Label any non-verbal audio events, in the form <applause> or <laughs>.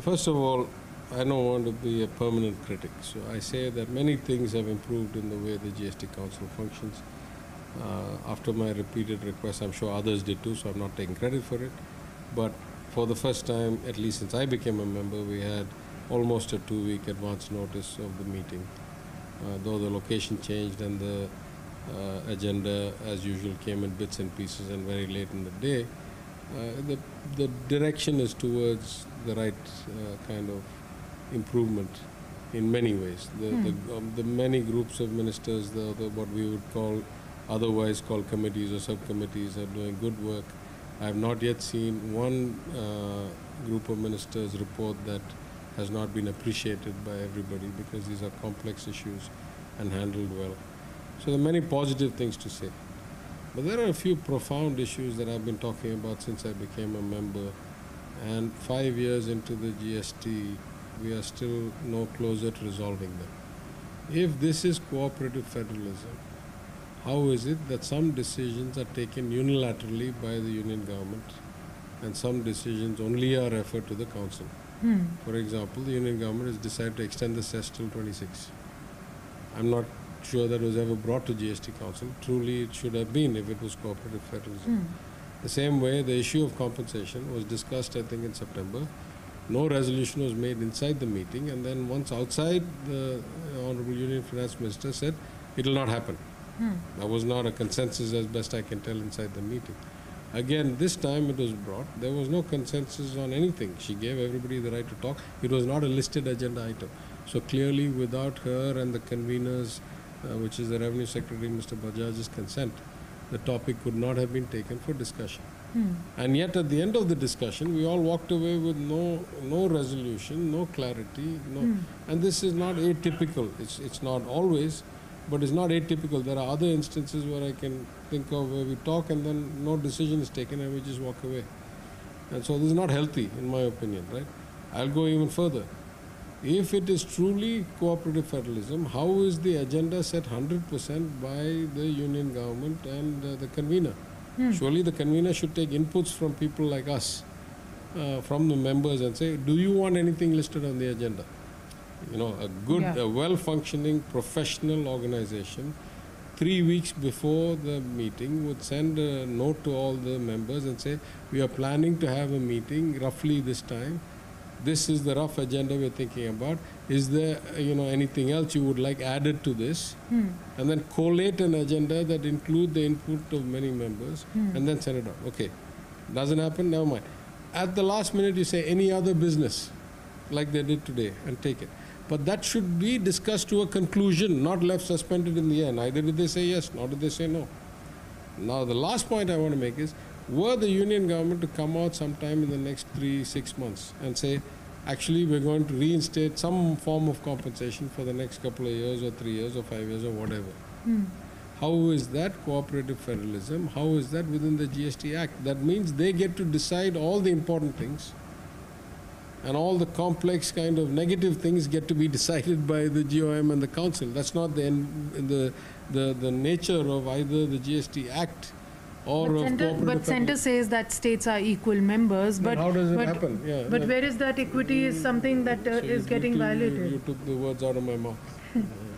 First of all, I don't want to be a permanent critic, so I say that many things have improved in the way the GST Council functions. Uh, after my repeated requests, I'm sure others did too, so I'm not taking credit for it. But for the first time, at least since I became a member, we had almost a two week advance notice of the meeting. Uh, though the location changed and the uh, agenda, as usual, came in bits and pieces and very late in the day, the, the direction is towards the right uh, kind of improvement in many ways. The, the, um, the many groups of ministers, the, the, what we would call otherwise called committees or subcommittees, are doing good work. I have not yet seen one uh, group of ministers report that has not been appreciated by everybody because these are complex issues and handled well. So there are many positive things to say. But there are a few profound issues that I've been talking about since I became a member. And five years into the GST, we are still no closer to resolving them. If this is cooperative federalism, how is it that some decisions are taken unilaterally by the union government and some decisions only are referred to the council? Hmm. For example, the union government has decided to extend the cess till 26. I'm not sure that was ever brought to GST Council. Truly, it should have been if it was cooperative federalism. Hmm. The same way, the issue of compensation was discussed, I think, in September. No resolution was made inside the meeting, and then once outside, the Honorable Union Finance Minister said it will not happen. Hmm. That was not a consensus, as best I can tell, inside the meeting. Again, this time it was brought. There was no consensus on anything. She gave everybody the right to talk. It was not a listed agenda item. So clearly, without her and the conveners, Uh, which is the Revenue Secretary, Mr. Bajaj's consent, the topic could not have been taken for discussion. Hmm. And yet, at the end of the discussion, we all walked away with no no resolution, no clarity, no. Hmm. And this is not atypical. It's it's not always, but it's not atypical. There are other instances where I can think of where we talk and then no decision is taken and we just walk away. And so this is not healthy, in my opinion, right? I'll go even further. If it is truly cooperative federalism, how is the agenda set 100% by the union government and uh, the convener? Surely the convener should take inputs from people like us, uh, from the members, and say, do you want anything listed on the agenda? You know, a good, Yeah. a well functioning professional organization, three weeks before the meeting, would send a note to all the members and say, We are planning to have a meeting roughly this time. This is the rough agenda we're thinking about. Is there, you know, anything else you would like added to this? Hmm. And then collate an agenda that include the input of many members, hmm. and then send it out. Okay, doesn't happen. Never mind. At the last minute, you say any other business, like they did today, and take it. But that should be discussed to a conclusion, not left suspended in the air. Neither did they say yes, nor did they say no. Now, the last point I want to make is were the union government to come out sometime in the next three, six months and say, actually, we're going to reinstate some form of compensation for the next couple of years, or three years, or five years, or whatever. Hmm. How is that cooperative federalism? How is that within the GST Act? That means they get to decide all the important things, and all the complex kind of negative things get to be <laughs> decided by the GOM and the council. That's not the the the, the nature of either the GST Act or But center, but center says that states are equal members, but. how does it but- happen? Yeah, But then- where is that equity is something that uh, So you is getting you- violated? You took the words out of my mouth. <laughs>